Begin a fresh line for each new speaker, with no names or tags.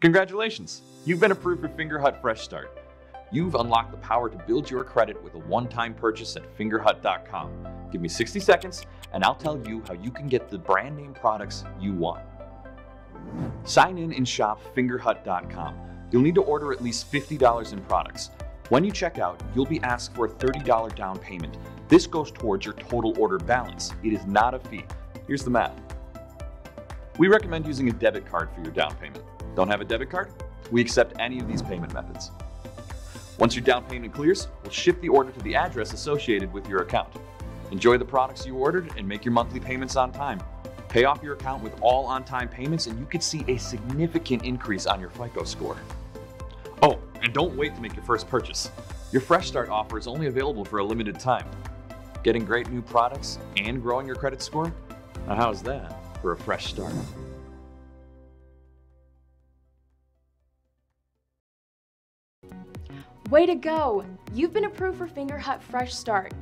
Congratulations! You've been approved for Fingerhut Fresh Start. You've unlocked the power to build your credit with a one time purchase at fingerhut.com. Give me 60 seconds and I'll tell you how you can get the brand name products you want. Sign in and shop fingerhut.com. You'll need to order at least $50 in products. When you check out, you'll be asked for a $30 down payment. This goes towards your total order balance. It is not a fee. Here's the math. We recommend using a debit card for your down payment. Don't have a debit card? We accept any of these payment methods. Once your down payment clears, we'll ship the order to the address associated with your account. Enjoy the products you ordered and make your monthly payments on time. Pay off your account with all on time payments, and you could see a significant increase on your FICO score. Oh, and don't wait to make your first purchase. Your Fresh Start offer is only available for a limited time. Getting great new products and growing your credit score? Now, how's that for a fresh start?
Way to go! You've been approved for Fingerhut Fresh Start.